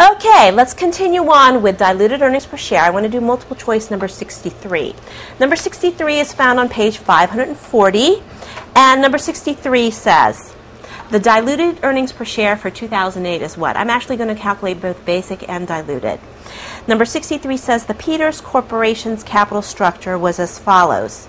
Okay, let's continue on with diluted earnings per share. I want to do multiple choice number 63. Number 63 is found on page 540, and number 63 says, the diluted earnings per share for 2008 is what? I'm actually going to calculate both basic and diluted. Number 63 says the Peters Corporation's capital structure was as follows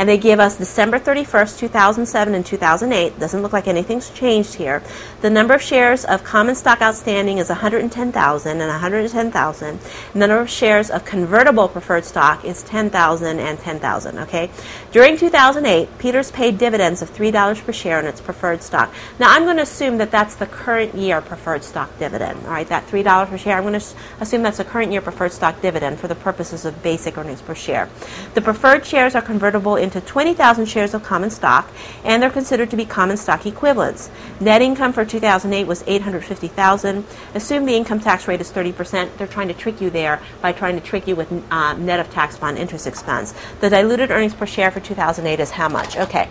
and they give us December 31st, 2007 and 2008. Doesn't look like anything's changed here. The number of shares of common stock outstanding is 110,000 and 110,000. And the number of shares of convertible preferred stock is 10,000 and 10,000, okay? During 2008, Peters paid dividends of $3 per share on its preferred stock. Now, I'm going to assume that that's the current year preferred stock dividend, all right? That $3 per share, I'm going to assume that's the current year preferred stock dividend for the purposes of basic earnings per share. The preferred shares are convertible into into 20,000 shares of common stock, and they're considered to be common stock equivalents. Net income for 2008 was 850,000. Assume the income tax rate is 30%. They're trying to trick you there by trying to trick you with uh, net of tax bond interest expense. The diluted earnings per share for 2008 is how much? Okay.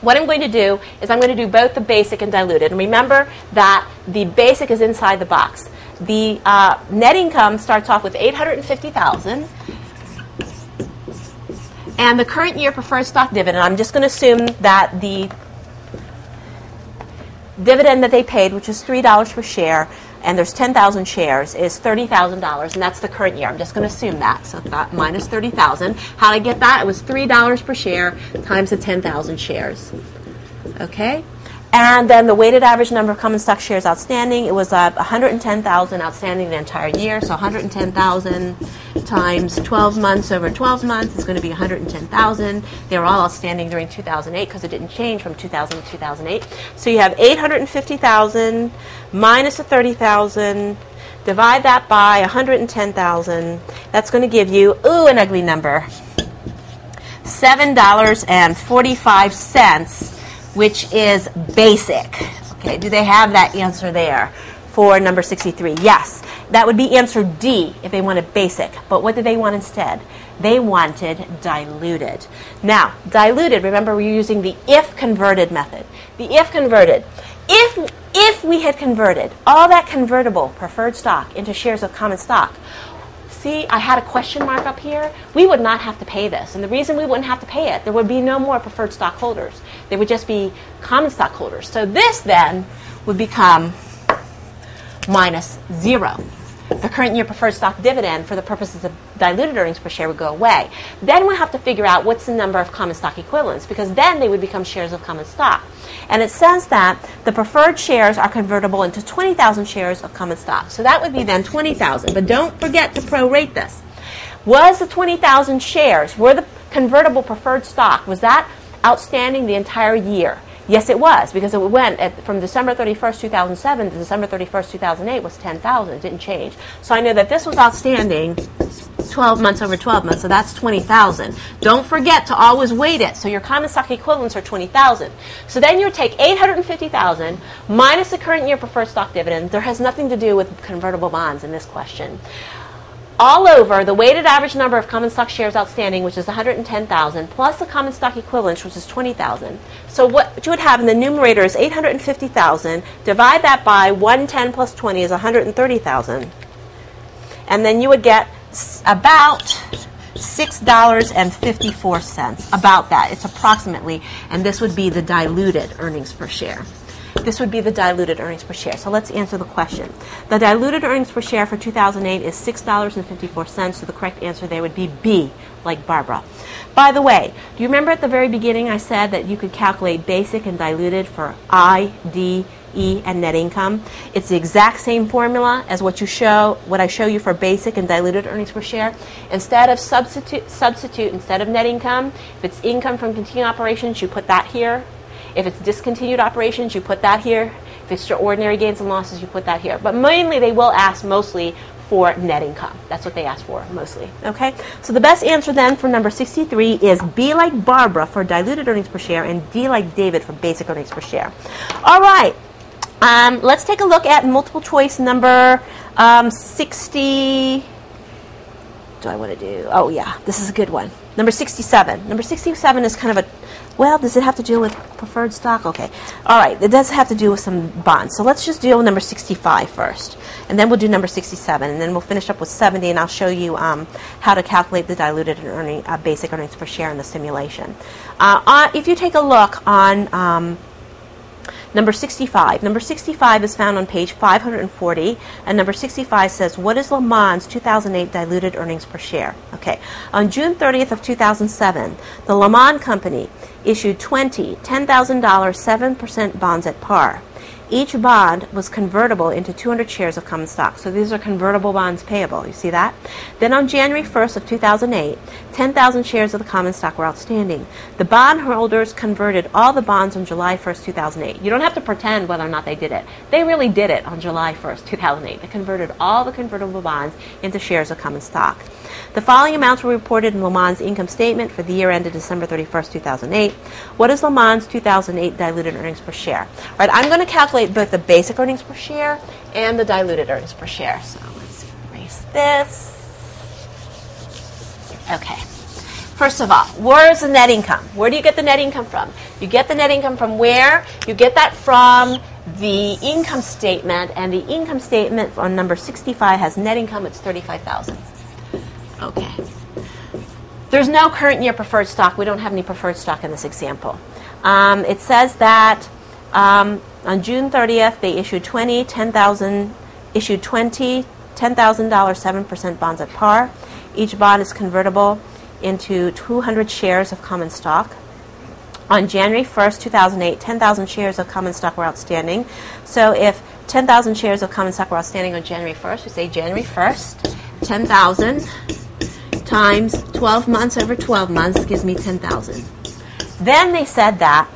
What I'm going to do is I'm going to do both the basic and diluted. And remember that the basic is inside the box. The uh, net income starts off with 850,000 and the current year preferred stock dividend, I'm just going to assume that the dividend that they paid, which is $3 per share, and there's 10,000 shares, is $30,000, and that's the current year. I'm just going to assume that. So that minus 30,000. How did I get that? It was $3 per share times the 10,000 shares. Okay? And then the weighted average number of common stock shares outstanding, it was uh, 110,000 outstanding the entire year. So 110,000 times 12 months over 12 months is going to be 110,000. They were all outstanding during 2008 because it didn't change from 2000 to 2008. So you have 850,000 minus the 30,000. Divide that by 110,000. That's going to give you, ooh, an ugly number. $7.45 which is basic. Okay, do they have that answer there for number 63? Yes. That would be answer D if they wanted basic. But what did they want instead? They wanted diluted. Now, diluted, remember we're using the if converted method. The if converted. If if we had converted all that convertible preferred stock into shares of common stock, see, I had a question mark up here, we would not have to pay this. And the reason we wouldn't have to pay it, there would be no more preferred stockholders. They would just be common stockholders. So this then would become minus zero the current year preferred stock dividend for the purposes of diluted earnings per share would go away. Then we'll have to figure out what's the number of common stock equivalents because then they would become shares of common stock. And it says that the preferred shares are convertible into 20,000 shares of common stock. So that would be then 20,000. But don't forget to prorate this. Was the 20,000 shares, were the convertible preferred stock, was that outstanding the entire year? Yes, it was because it went at, from December 31st, 2007 to December 31st, 2008 was 10,000. It didn't change. So I know that this was outstanding 12 months over 12 months, so that's 20,000. Don't forget to always weight it. So your common stock equivalents are 20,000. So then you take 850,000 minus the current year preferred stock dividend. There has nothing to do with convertible bonds in this question all over the weighted average number of common stock shares outstanding, which is 110,000, plus the common stock equivalent, which is 20,000. So what you would have in the numerator is 850,000. Divide that by 110 plus 20 is 130,000. And then you would get about $6.54. About that. It's approximately. And this would be the diluted earnings per share. This would be the diluted earnings per share. So let's answer the question. The diluted earnings per share for 2008 is $6.54, so the correct answer there would be B, like Barbara. By the way, do you remember at the very beginning I said that you could calculate basic and diluted for I, D, E, and net income? It's the exact same formula as what you show, what I show you for basic and diluted earnings per share. Instead of substitute, substitute instead of net income, if it's income from continuing operations, you put that here. If it's discontinued operations, you put that here. If it's extraordinary gains and losses, you put that here. But mainly, they will ask mostly for net income. That's what they ask for mostly. Okay? So the best answer then for number 63 is B like Barbara for diluted earnings per share and D like David for basic earnings per share. All right. Um, let's take a look at multiple choice number um, 60 do I want to do? Oh, yeah, this is a good one. Number 67. Number 67 is kind of a Well, does it have to do with preferred stock? Okay. All right, it does have to do with some bonds. So let's just deal with number 65 first. And then we'll do number 67. And then we'll finish up with 70, and I'll show you um, how to calculate the diluted earning, uh, basic earnings per share in the simulation. Uh, uh, if you take a look on um, Number 65. Number 65 is found on page 540, and number 65 says, "What is Lomond's 2008 diluted earnings per share?" Okay. On June 30th of 2007, the Lomond Company issued 20 $10,000 7% bonds at par. Each bond was convertible into 200 shares of common stock. So these are convertible bonds payable. You see that? Then on January 1st of 2008, 10,000 shares of the common stock were outstanding. The bondholders converted all the bonds on July 1st, 2008. You don't have to pretend whether or not they did it. They really did it on July 1st, 2008. They converted all the convertible bonds into shares of common stock. The following amounts were reported in Lomond's income statement for the year ended December 31st, 2008. What is Lomond's 2008 diluted earnings per share? All right, I'm going to calculate both the basic earnings per share and the diluted earnings per share. So let's erase this. Okay. First of all, where's the net income? Where do you get the net income from? You get the net income from where? You get that from the income statement, and the income statement on number 65 has net income, it's 35,000. Okay. There's no current year preferred stock. We don't have any preferred stock in this example. Um, it says that um, on June 30th, they issued 20, 10,000, issued 20, $10,000 7% bonds at par. Each bond is convertible into 200 shares of common stock. On January 1st, 2008, 10,000 shares of common stock were outstanding. So if 10,000 shares of common stock were outstanding on January 1st, we say January 1st, 10,000 times 12 months over 12 months gives me 10,000. Then they said that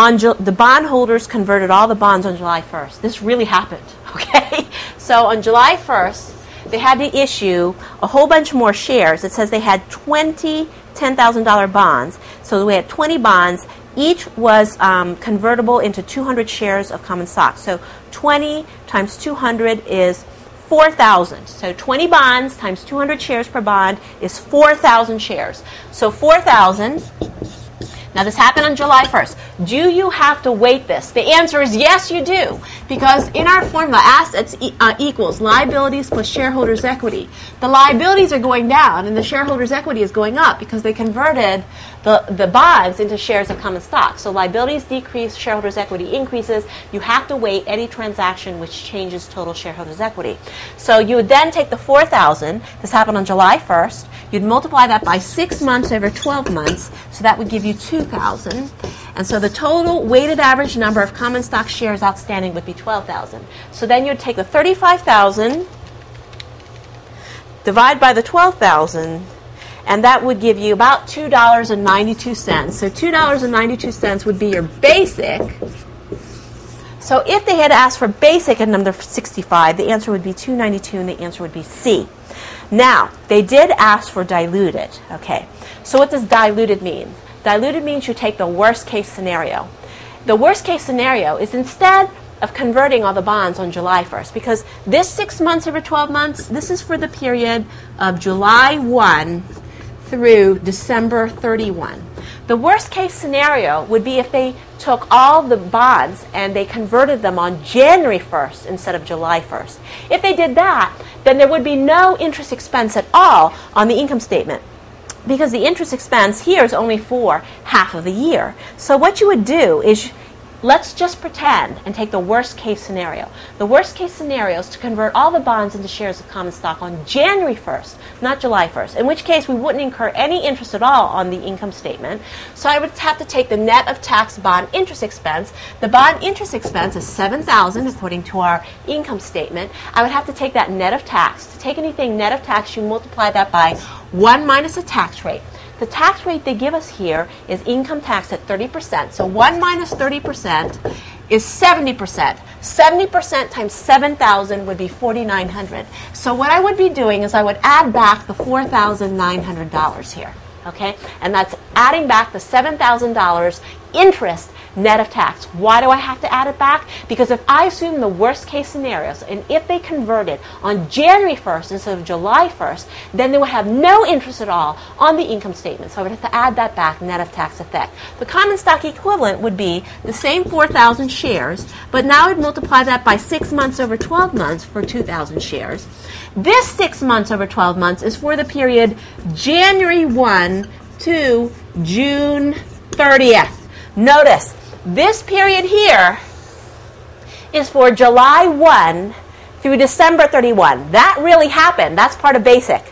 on Ju- the bondholders converted all the bonds on July 1st. This really happened, okay? So on July 1st, they had to issue a whole bunch more shares. It says they had 20 $10,000 bonds. So we had 20 bonds. Each was um, convertible into 200 shares of common stock. So 20 times 200 is 4,000. So 20 bonds times 200 shares per bond is 4,000 shares. So 4,000. Now this happened on July 1st. Do you have to weight this? The answer is yes, you do. Because in our formula, assets e- uh, equals liabilities plus shareholders' equity. The liabilities are going down and the shareholders' equity is going up because they converted the, the bonds into shares of common stock. So liabilities decrease, shareholders' equity increases. You have to weight any transaction which changes total shareholders' equity. So you would then take the 4,000, this happened on July 1st, you'd multiply that by six months over 12 months, so that would give you 2,000. And so the total weighted average number of common stock shares outstanding would be 12,000. So then you'd take the 35,000, divide by the 12,000, and that would give you about $2.92. So $2.92 would be your basic. So if they had asked for basic at number 65, the answer would be 292 and the answer would be C. Now, they did ask for diluted. Okay. So what does diluted mean? Diluted means you take the worst case scenario. The worst case scenario is instead of converting all the bonds on July 1st, because this six months over 12 months, this is for the period of July 1 through December 31. The worst case scenario would be if they took all the bonds and they converted them on January 1st instead of July 1st. If they did that, then there would be no interest expense at all on the income statement because the interest expense here is only for half of the year. So what you would do is let's just pretend and take the worst case scenario. The worst case scenario is to convert all the bonds into shares of common stock on January 1st, not July 1st, in which case we wouldn't incur any interest at all on the income statement. So I would have to take the net of tax bond interest expense. The bond interest expense is 7000 according to our income statement. I would have to take that net of tax. To take anything net of tax, you multiply that by 1 minus the tax rate. The tax rate they give us here is income tax at 30%. So 1 minus 30% is 70%. 70% times 7,000 would be 4,900. So what I would be doing is I would add back the $4,900 here. Okay? And that's adding back the $7,000 interest net of tax. Why do I have to add it back? Because if I assume the worst case scenarios, and if they converted on January 1st instead of July 1st, then they would have no interest at all on the income statement. So I would have to add that back net of tax effect. The common stock equivalent would be the same 4,000 shares, but now I'd multiply that by six months over 12 months for 2,000 shares. This six months over 12 months is for the period January 1 to June 30th. Notice this period here is for July 1 through December 31. That really happened. That's part of basic.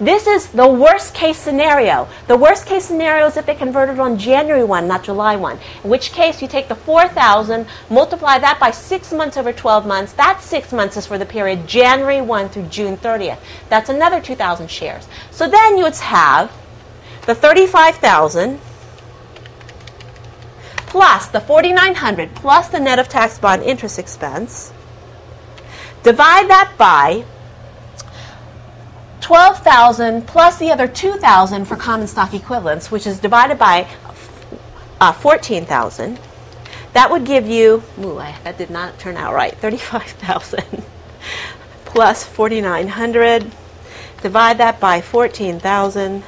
This is the worst case scenario. The worst case scenario is if they converted on January 1, not July 1. In which case, you take the 4,000, multiply that by six months over 12 months. That six months is for the period January 1 through June 30th. That's another 2,000 shares. So then you would have the 35,000 plus the 4,900 plus the net of tax bond interest expense. Divide that by 12,000 plus the other 2,000 for common stock equivalents, which is divided by uh, 14,000. That would give you, ooh, that did not turn out right, 35,000 plus 4,900. Divide that by 14,000.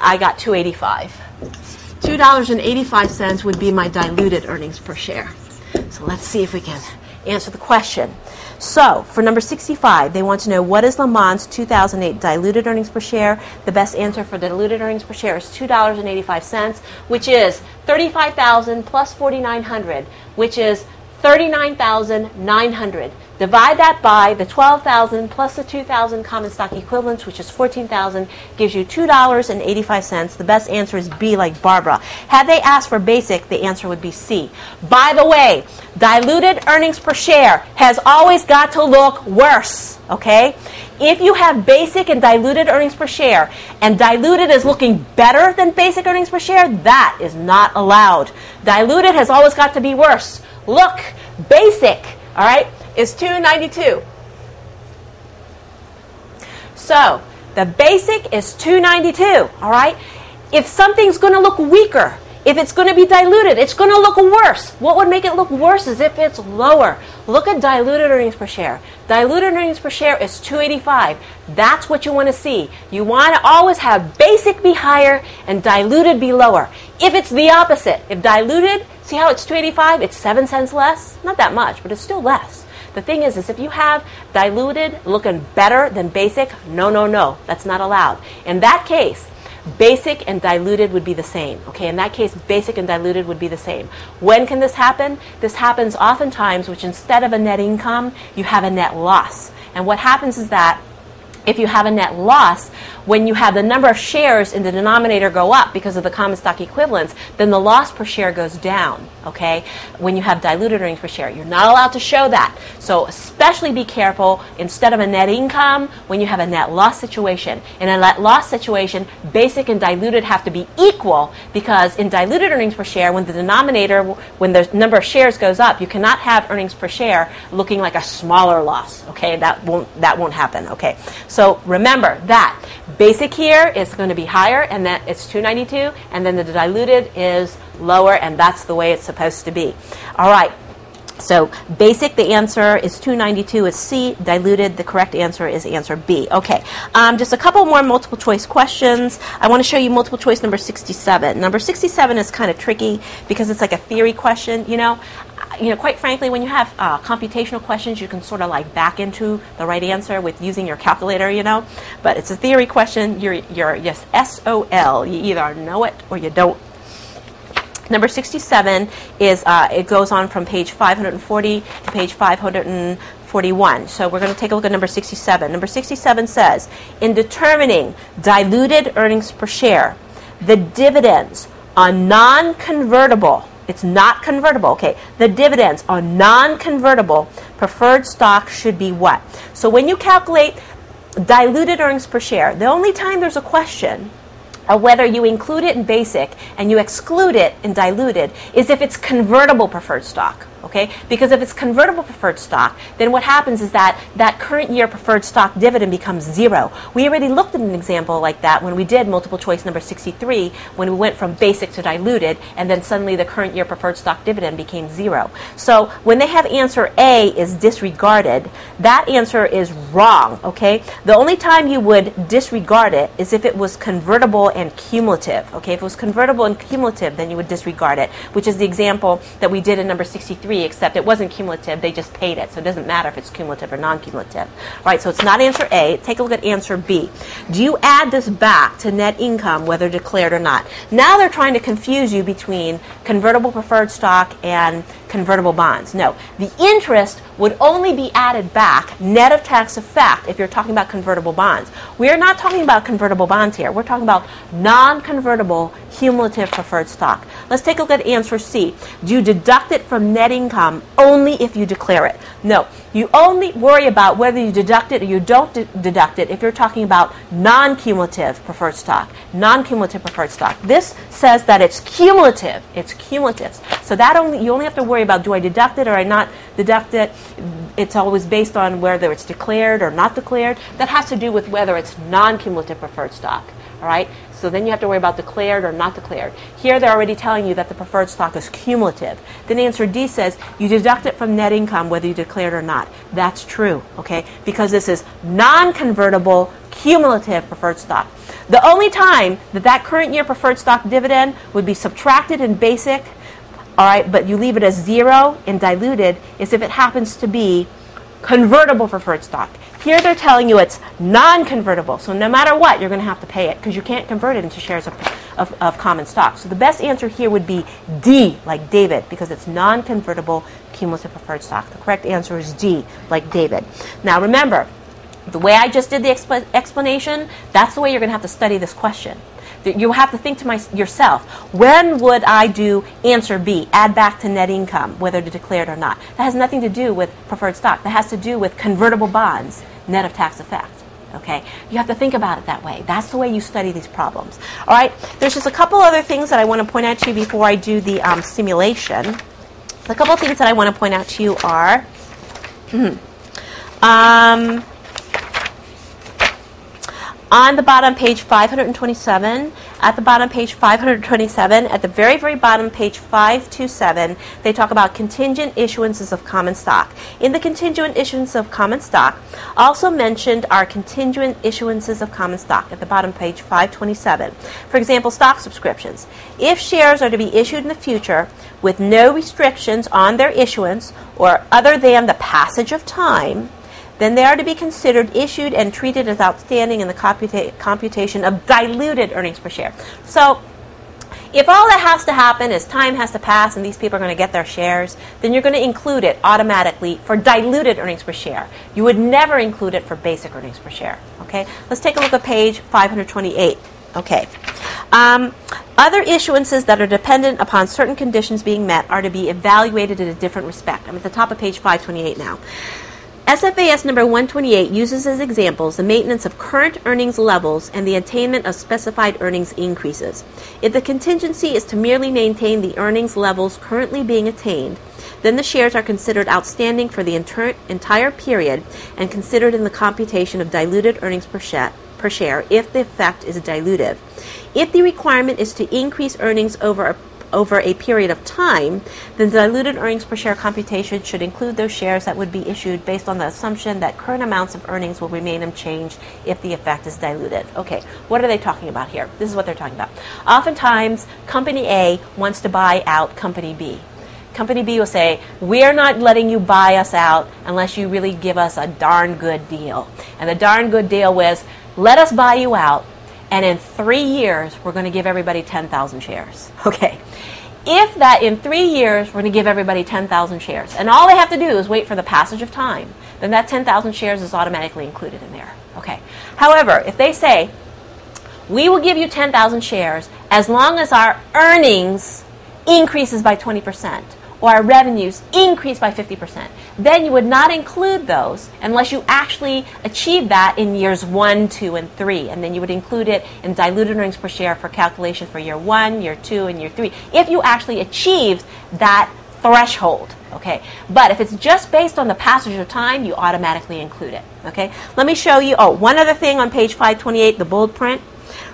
I got 285. $2.85 would be my diluted earnings per share. So let's see if we can answer the question. So, for number 65, they want to know what is Lomond's 2008 diluted earnings per share? The best answer for diluted earnings per share is $2.85, which is 35,000 plus 4,900, which is 39,900. Divide that by the 12,000 plus the 2,000 common stock equivalents, which is 14,000, gives you $2.85. The best answer is B, like Barbara. Had they asked for basic, the answer would be C. By the way, diluted earnings per share has always got to look worse, okay? If you have basic and diluted earnings per share, and diluted is looking better than basic earnings per share, that is not allowed. Diluted has always got to be worse. Look, basic, all right? is 292. So the basic is 292, all right? If something's going to look weaker, if it's going to be diluted, it's going to look worse. What would make it look worse is if it's lower. Look at diluted earnings per share. Diluted earnings per share is 285. That's what you want to see. You want to always have basic be higher and diluted be lower. If it's the opposite, if diluted, see how it's 285, it's 7 cents less? Not that much, but it's still less. The thing is, is if you have diluted looking better than basic, no, no, no, that's not allowed. In that case, basic and diluted would be the same. Okay, in that case, basic and diluted would be the same. When can this happen? This happens oftentimes, which instead of a net income, you have a net loss. And what happens is that if you have a net loss, when you have the number of shares in the denominator go up because of the common stock equivalents, then the loss per share goes down, okay? When you have diluted earnings per share. You're not allowed to show that. So especially be careful instead of a net income when you have a net loss situation. In a net loss situation, basic and diluted have to be equal because in diluted earnings per share, when the denominator, when the number of shares goes up, you cannot have earnings per share looking like a smaller loss, okay? That won't, that won't happen, okay? So remember that basic here is going to be higher, and that it's 292, and then the diluted is lower, and that's the way it's supposed to be. All right. So basic, the answer is 292 is C. Diluted, the correct answer is answer B. Okay, um, just a couple more multiple choice questions. I want to show you multiple choice number 67. Number 67 is kind of tricky because it's like a theory question. You know, you know, quite frankly, when you have uh, computational questions, you can sort of like back into the right answer with using your calculator, you know. But it's a theory question. You're, you're yes, S O L. You either know it or you don't. Number 67 is uh, it goes on from page 540 to page 541. So we're going to take a look at number 67. Number 67 says, in determining diluted earnings per share, the dividends on non-convertible it's not convertible. Okay, the dividends on non convertible preferred stock should be what? So when you calculate diluted earnings per share, the only time there's a question whether you include it in basic and you exclude it in diluted is if it's convertible preferred stock. Okay? Because if it's convertible preferred stock, then what happens is that that current year preferred stock dividend becomes zero. We already looked at an example like that when we did multiple choice number 63, when we went from basic to diluted, and then suddenly the current year preferred stock dividend became zero. So when they have answer A is disregarded, that answer is wrong, okay? The only time you would disregard it is if it was convertible and cumulative, okay? If it was convertible and cumulative, then you would disregard it, which is the example that we did in number 63, except it wasn't cumulative, they just paid it. So it doesn't matter if it's cumulative or non-cumulative. All right, so it's not answer A. Take a look at answer B. Do you add this back to net income, whether declared or not? Now they're trying to confuse you between convertible preferred stock and convertible bonds. No, the interest would only be added back net of tax effect if you're talking about convertible bonds. We are not talking about convertible bonds here. We're talking about non-convertible cumulative preferred stock. Let's take a look at answer C. Do you deduct it from net income only if you declare it? No. You only worry about whether you deduct it or you don't de- deduct it if you're talking about non-cumulative preferred stock. Non-cumulative preferred stock. This says that it's cumulative. It's cumulative. So that only you only have to worry about do I deduct it or I not deduct it. It's always based on whether it's declared or not declared. That has to do with whether it's non-cumulative preferred stock. All right? So then you have to worry about declared or not declared. Here they're already telling you that the preferred stock is cumulative. Then answer D says you deduct it from net income whether you declared or not. That's true, okay? Because this is non-convertible cumulative preferred stock. The only time that that current year preferred stock dividend would be subtracted in basic, all right, but you leave it as zero in diluted is if it happens to be convertible preferred stock. Here they're telling you it's non-convertible, so no matter what, you're going to have to pay it because you can't convert it into shares of, of, of, common stock. So the best answer here would be D, like David, because it's non-convertible cumulative preferred stock. The correct answer is D, like David. Now remember, the way I just did the expl- explanation, that's the way you're going to have to study this question you have to think to my, yourself, when would I do answer B, add back to net income, whether to declare it or not? That has nothing to do with preferred stock. That has to do with convertible bonds, net of tax effect. Okay, you have to think about it that way. That's the way you study these problems. All right, there's just a couple other things that I want to point out to you before I do the um, simulation. A couple things that I want to point out to you are. um, on the bottom page 527 at the bottom page 527 at the very very bottom page 527 they talk about contingent issuances of common stock. In the contingent issuance of common stock also mentioned are contingent issuances of common stock at the bottom page 527 for example stock subscriptions. If shares are to be issued in the future with no restrictions on their issuance or other than the passage of time then they are to be considered issued and treated as outstanding in the computa- computation of diluted earnings per share. So, if all that has to happen is time has to pass and these people are going to get their shares, then you're going to include it automatically for diluted earnings per share. You would never include it for basic earnings per share. Okay, let's take a look at page 528. Okay. Um, other issuances that are dependent upon certain conditions being met are to be evaluated in a different respect. I'm at the top of page 528 now. SFAS number 128 uses as examples the maintenance of current earnings levels and the attainment of specified earnings increases. If the contingency is to merely maintain the earnings levels currently being attained, then the shares are considered outstanding for the inter- entire period and considered in the computation of diluted earnings per share, per share if the effect is dilutive. If the requirement is to increase earnings over a over a period of time, then diluted earnings per share computation should include those shares that would be issued based on the assumption that current amounts of earnings will remain unchanged if the effect is diluted. Okay, what are they talking about here? This is what they're talking about. Oftentimes, company A wants to buy out company B. Company B will say, We're not letting you buy us out unless you really give us a darn good deal. And the darn good deal was, Let us buy you out and in three years, we're going to give everybody 10,000 shares. Okay. If that in three years, we're going to give everybody 10,000 shares, and all they have to do is wait for the passage of time, then that 10,000 shares is automatically included in there. Okay. However, if they say, we will give you 10,000 shares as long as our earnings increases by 20%, or our revenues increase by 50%. Then you would not include those unless you actually achieve that in years one, two, and three. And then you would include it in diluted earnings per share for calculation for year one, year two, and year three. If you actually achieved that threshold. Okay, but if it's just based on the passage of time, you automatically include it. Okay, let me show you. Oh, one other thing on page 528, the bold print.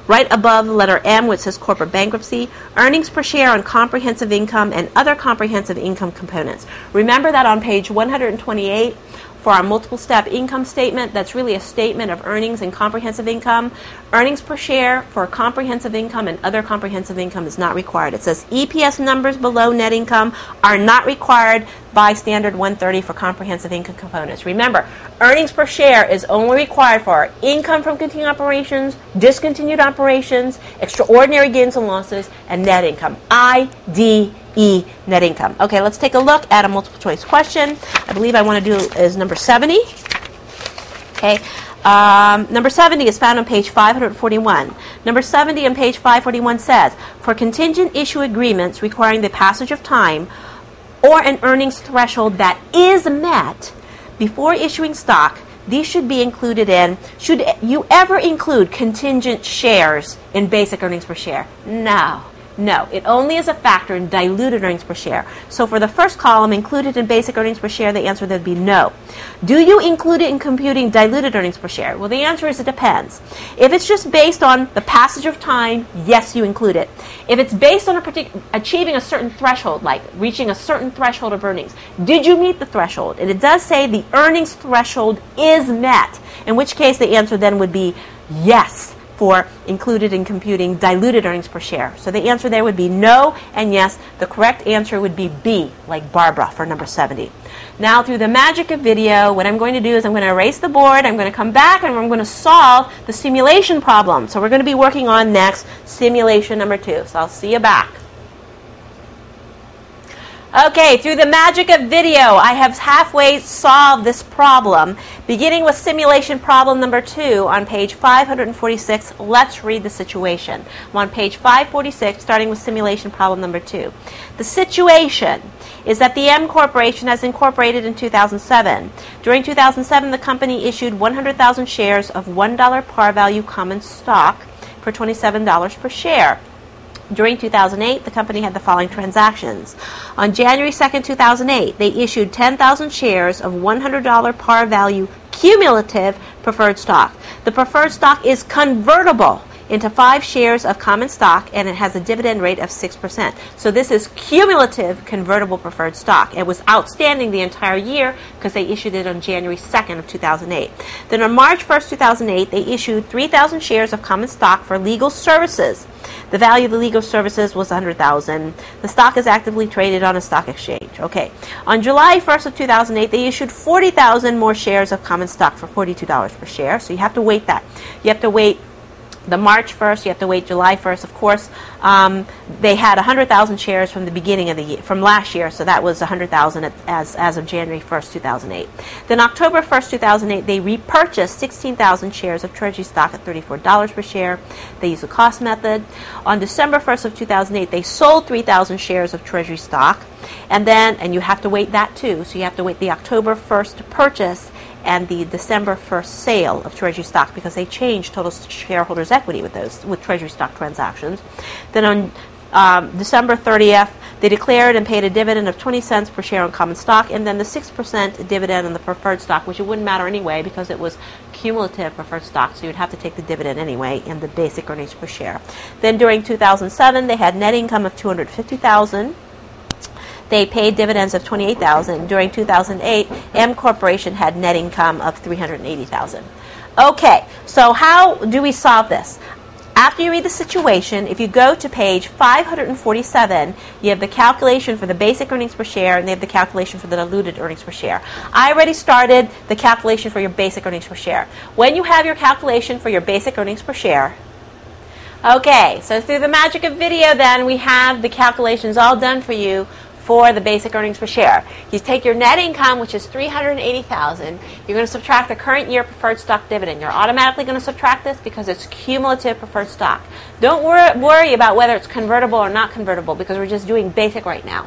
Right above the letter M, which says corporate bankruptcy, earnings per share on comprehensive income and other comprehensive income components. Remember that on page 128, for our multiple step income statement, that's really a statement of earnings and comprehensive income. Earnings per share for comprehensive income and other comprehensive income is not required. It says EPS numbers below net income are not required by standard 130 for comprehensive income components. Remember, earnings per share is only required for income from continuing operations, discontinued operations, extraordinary gains and losses, and net income. ID E net income. Okay, let's take a look at a multiple choice question. I believe I want to do is number 70. Okay. Um, number 70 is found on page 541. Number 70 on page 541 says, for contingent issue agreements requiring the passage of time or an earnings threshold that is met before issuing stock, these should be included in. Should you ever include contingent shares in basic earnings per share? No. No, it only is a factor in diluted earnings per share. So for the first column, included in basic earnings per share, the answer would be no. Do you include it in computing diluted earnings per share? Well, the answer is it depends. If it's just based on the passage of time, yes, you include it. If it's based on a achieving a certain threshold, like reaching a certain threshold of earnings, did you meet the threshold? And it does say the earnings threshold is met, in which case the answer then would be yes for included in computing diluted earnings per share. So the answer there would be no and yes. The correct answer would be B, like Barbara for number 70. Now, through the magic of video, what I'm going to do is I'm going to erase the board, I'm going to come back, and I'm going to solve the simulation problem. So we're going to be working on next simulation number two. So I'll see you back. Okay, through the magic of video, I have halfway solved this problem. Beginning with simulation problem number two on page 546, let's read the situation. I'm on page 546, starting with simulation problem number two. The situation is that the M Corporation has incorporated in 2007. During 2007, the company issued 100,000 shares of $1 par value common stock for $27 per share. During 2008, the company had the following transactions. On January 2, 2008, they issued 10,000 shares of $100 par value cumulative preferred stock. The preferred stock is convertible into five shares of common stock and it has a dividend rate of 6%. So this is cumulative convertible preferred stock. It was outstanding the entire year because they issued it on January 2nd of 2008. Then on March 1st, 2008, they issued 3,000 shares of common stock for legal services. The value of the legal services was 100,000. The stock is actively traded on a stock exchange. Okay. On July 1st of 2008, they issued 40,000 more shares of common stock for $42 per share. So you have to weight that. You have to weight the March 1st, you have to weight July 1st. Of course, um, they had 100,000 shares from the beginning of the year, from last year, so that was 100,000 as, as of January 1st, 2008. Then October 1st, 2008, they repurchased 16,000 shares of Treasury stock at $34 per share. They used the cost method. On December 1st of 2008, they sold 3,000 shares of Treasury stock. And then, and you have to weight that too, so you have to weight the October 1st purchase and the December 1st sale of treasury stock because they changed total shareholders' equity with those with treasury stock transactions. Then on um, December 30th, they declared and paid a dividend of 20 cents per share on common stock, and then the 6% dividend on the preferred stock, which it wouldn't matter anyway because it was cumulative preferred stock, so you'd have to take the dividend anyway in the basic earnings per share. Then during 2007, they had net income of 250,000 they paid dividends of 28,000. During 2008, M Corporation had net income of 380,000. Okay, so how do we solve this? After you read the situation, if you go to page 547, you have the calculation for the basic earnings per share and they have the calculation for the diluted earnings per share. I already started the calculation for your basic earnings per share. When you have your calculation for your basic earnings per share, okay, so through the magic of video then, we have the calculations all done for you for the basic earnings per share. You take your net income, which is 380,000. You're going to subtract the current year preferred stock dividend. You're automatically going to subtract this because it's cumulative preferred stock. Don't wor- worry about whether it's convertible or not convertible because we're just doing basic right now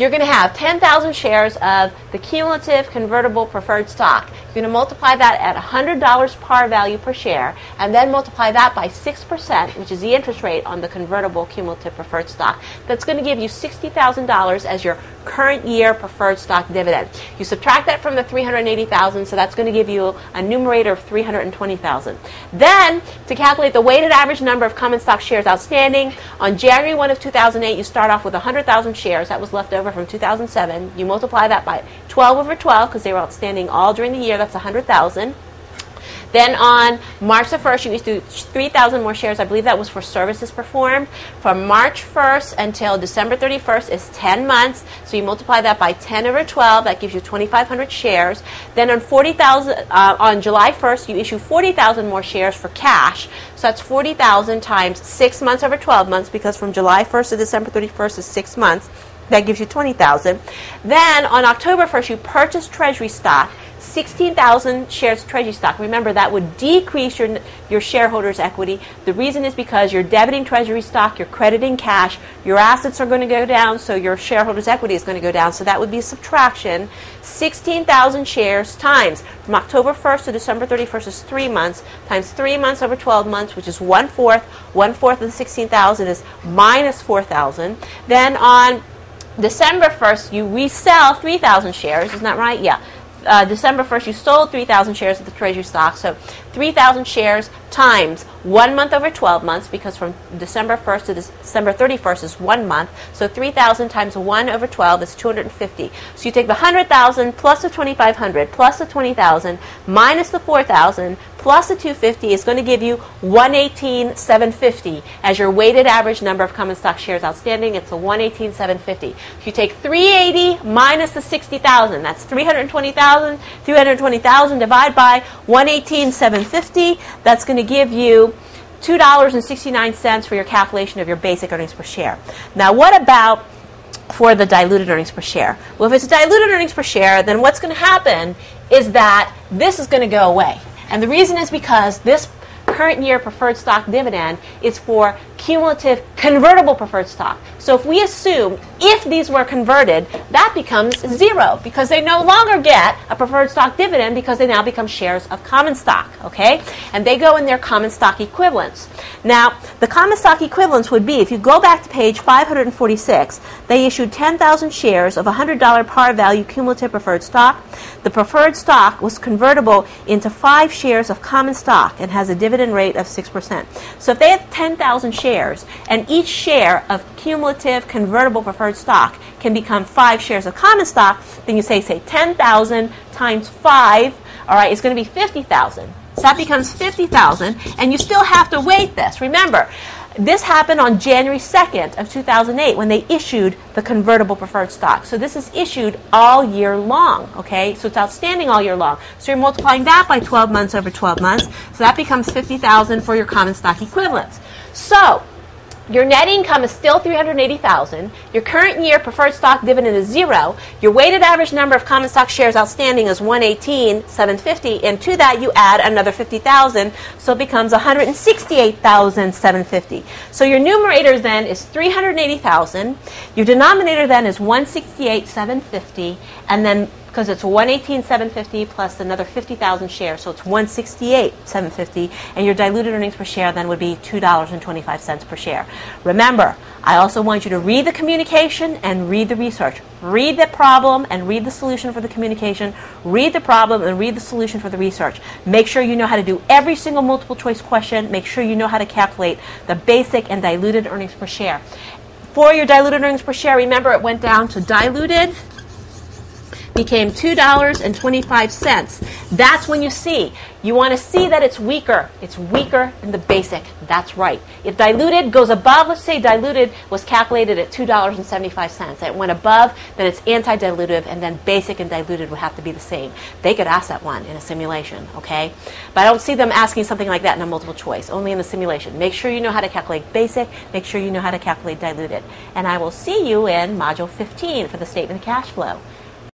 you're going to have 10,000 shares of the cumulative convertible preferred stock. You're going to multiply that at $100 par value per share, and then multiply that by 6%, which is the interest rate on the convertible cumulative preferred stock. That's going to give you $60,000 as your current year preferred stock dividend. You subtract that from the 380,000, so that's going to give you a numerator of 320,000. Then, to calculate the weighted average number of common stock shares outstanding, on January 1 of 2008, you start off with 100,000 shares. That was left over from 2007. You multiply that by 12 over 12 because they were outstanding all during the year. That's 100,000. Then on March the 1st, you issued 3,000 more shares. I believe that was for services performed. From March 1st until December 31st is 10 months. So you multiply that by 10 over 12. That gives you 2,500 shares. Then on 40,000 uh, on July 1st, you issue 40,000 more shares for cash. So that's 40,000 times six months over 12 months because from July 1st to December 31st is six months. That gives you 20,000. Then on October 1st, you purchase treasury stock. 16,000 shares of treasury stock. Remember, that would decrease your, your shareholders' equity. The reason is because you're debiting treasury stock, you're crediting cash, your assets are going to go down, so your shareholders' equity is going to go down. So that would be a subtraction. 16,000 shares times from October 1st to December 31st is three months, times three months over 12 months, which is one fourth. One fourth of the 16,000 is minus 4,000. Then on December 1st, you resell 3,000 shares. Isn't that right? Yeah uh, December 1st, you sold 3,000 shares of the treasury stock. So 3,000 shares times one month over 12 months, because from December 1st to December 31st is one month. So 3,000 times 1 over 12 is 250. So you take the 100,000 plus the 2,500 plus the 20,000 minus the 4,000 plus the 250 is going to give you 118,750 as your weighted average number of common stock shares outstanding. It's a 118,750. If you take 380 minus the 60,000, that's 320,000. 320,000 divided by 118,750, that's going to give you $2.69 for your calculation of your basic earnings per share. Now, what about for the diluted earnings per share? Well, if it's diluted earnings per share, then what's going to happen is that this is going to go away. And the reason is because this current year preferred stock dividend is for cumulative convertible preferred stock. So if we assume if these were converted, that becomes zero because they no longer get a preferred stock dividend because they now become shares of common stock, okay? And they go in their common stock equivalents. Now, the common stock equivalents would be if you go back to page 546, they issued 10,000 shares of $100 par value cumulative preferred stock. The preferred stock was convertible into 5 shares of common stock and has a dividend rate of 6%. So if they have 10,000 shares shares, and each share of cumulative convertible preferred stock can become five shares of common stock, then you say, say, 10,000 times five, all right, it's going to be 50,000. So that becomes 50,000, and you still have to weight this. Remember, this happened on January 2nd of 2008 when they issued the convertible preferred stock. So this is issued all year long, okay? So it's outstanding all year long. So you're multiplying that by 12 months over 12 months. So that becomes 50,000 for your common stock equivalents. So your net income is still 380,000. Your current year preferred stock dividend is zero. Your weighted average number of common stock shares outstanding is 118,750, and to that you add another 50,000, so it becomes 168,750. So your numerator then is 380,000. Your denominator then is 168,750, and then because it's 118,750 plus another 50,000 shares, so it's 168,750, and your diluted earnings per share then would be $2.25 per share. Remember, I also want you to read the communication and read the research. Read the problem and read the solution for the communication. Read the problem and read the solution for the research. Make sure you know how to do every single multiple choice question. Make sure you know how to calculate the basic and diluted earnings per share. For your diluted earnings per share, remember it went down to diluted became $2.25. That's when you see. You want to see that it's weaker. It's weaker in the basic. That's right. If diluted goes above, let's say diluted was calculated at $2.75. It went above, then it's anti-dilutive, and then basic and diluted would have to be the same. They could ask that one in a simulation, okay? But I don't see them asking something like that in a multiple choice, only in the simulation. Make sure you know how to calculate basic. Make sure you know how to calculate diluted. And I will see you in Module 15 for the statement of cash flow.